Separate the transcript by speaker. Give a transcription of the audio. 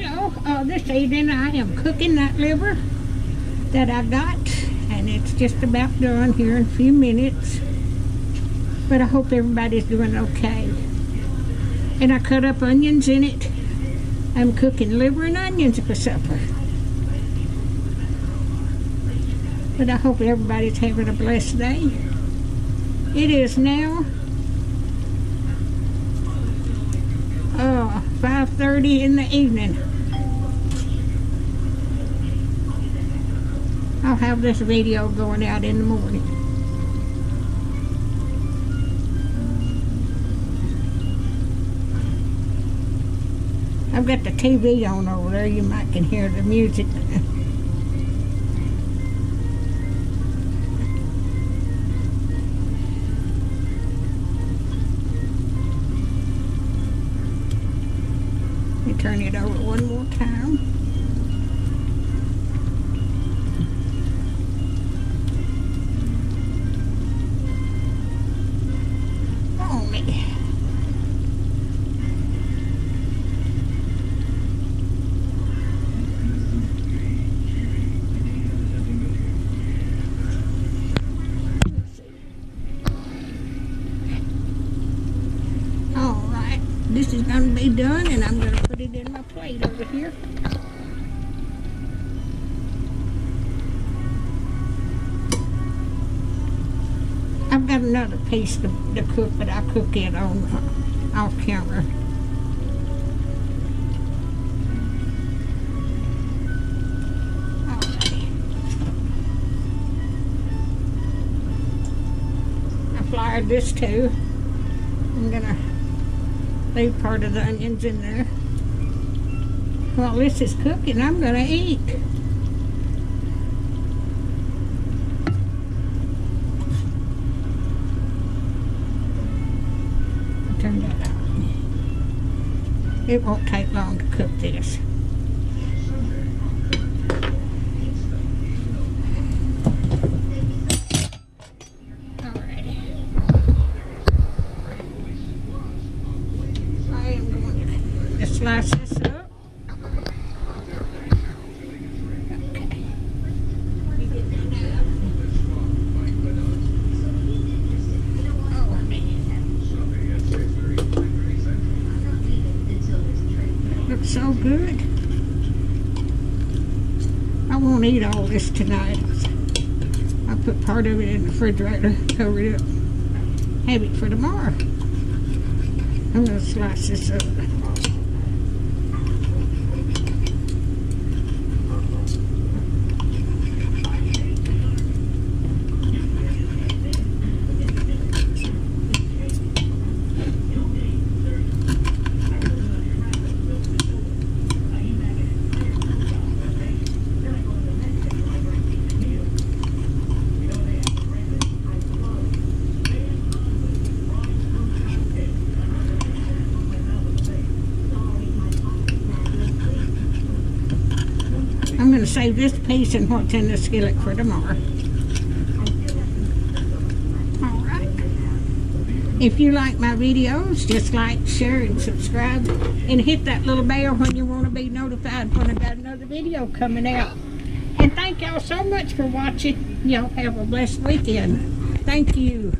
Speaker 1: Hello, uh, this evening I am cooking that liver that I got and it's just about done here in a few minutes. But I hope everybody's doing okay. And I cut up onions in it. I'm cooking liver and onions for supper. But I hope everybody's having a blessed day. It is now uh, 5.30 in the evening. I'll have this video going out in the morning. I've got the TV on over there. You might can hear the music. Let me turn it over one more time. Is gonna be done and I'm gonna put it in my plate over here. I've got another piece to, to cook, but I'll cook it on uh, off camera. I floured this too. I'm gonna leave part of the onions in there. While this is cooking, I'm gonna eat. Turn that on. It won't take long to cook this. Alrighty. I am going to up. Looks so good. I won't eat all this tonight. I'll put part of it in the refrigerator, cover it up, have it for tomorrow. I'm gonna slice this up. I'm gonna save this piece and what's in the skillet for tomorrow. Alright. If you like my videos, just like, share, and subscribe. And hit that little bell when you want to be notified when I got another video coming out. And thank y'all so much for watching. Y'all have a blessed weekend. Thank you.